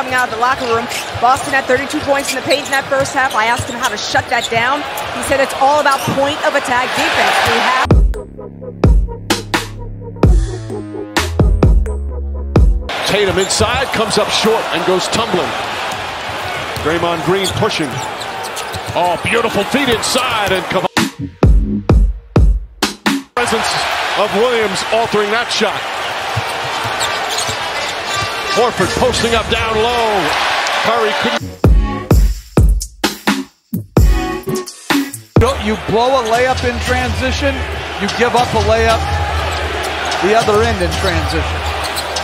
coming out of the locker room. Boston had 32 points in the paint in that first half. I asked him how to shut that down. He said it's all about point of attack defense. We have. Tatum inside, comes up short and goes tumbling. Draymond Green pushing. Oh, beautiful feet inside and come presence of Williams altering that shot. Horford posting up down low. Curry couldn't. You blow a layup in transition, you give up a layup the other end in transition.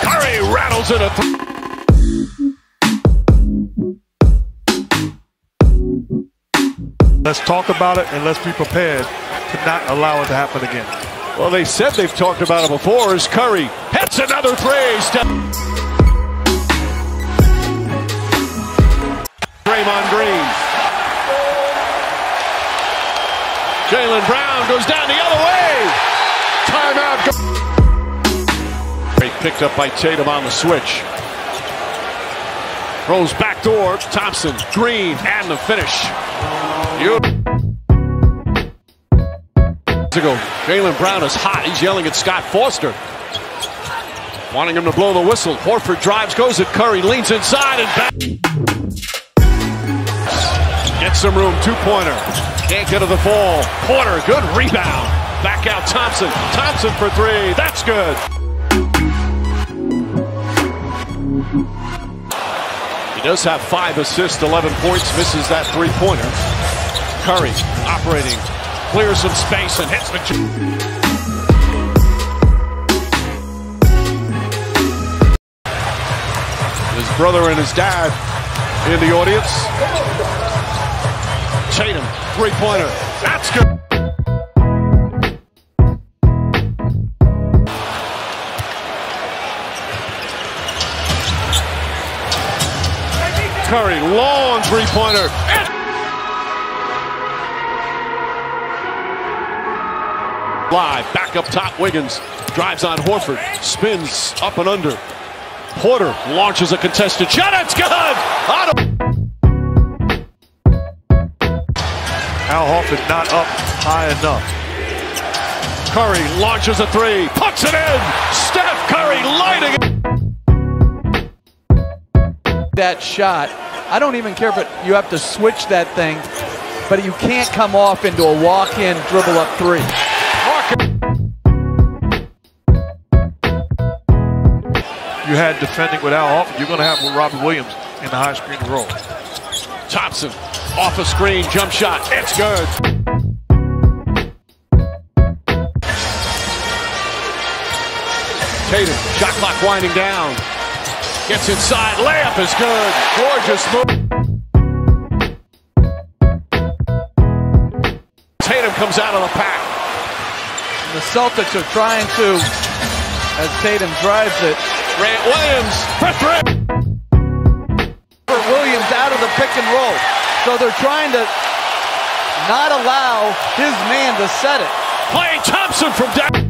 Curry rattles it a th- Let's talk about it and let's be prepared to not allow it to happen again. Well, they said they've talked about it before. As Curry hits another three. Step- Draymond Green. Jaylen Brown goes down the other way. Timeout. Great picked up by Tatum on the switch. Throws back door. Thompson, Green, and the finish. You ago. Jaylen Brown is hot. He's yelling at Scott Foster. Wanting him to blow the whistle. Horford drives, goes at Curry, leans inside and back. Gets some room, two-pointer. Can't get to the fall. Porter, good rebound. Back out Thompson. Thompson for three. That's good. He does have five assists, 11 points, misses that three-pointer. Curry operating clears some space and hits the. His brother and his dad in the audience. Tatum, three pointer. That's good. Curry, long three pointer. Live, back up top, Wiggins drives on Horford, spins up and under. Porter launches a contested shot. It's good. Out Al Horford not up high enough. Curry launches a three, puts it in. Steph Curry lighting it. That shot, I don't even care if you have to switch that thing, but you can't come off into a walk-in dribble up three. You had defending with Al Horford. You're going to have with Robert Williams in the high screen role. Thompson off a screen, jump shot. It's good. Tatum, shot clock winding down. Gets inside, layup is good. Gorgeous move. Tatum comes out of the pack. And the Celtics are trying to, as Tatum drives it, Grant Williams for three. for Williams out of the pick and roll. So they're trying to not allow his man to set it. Klay Thompson from down.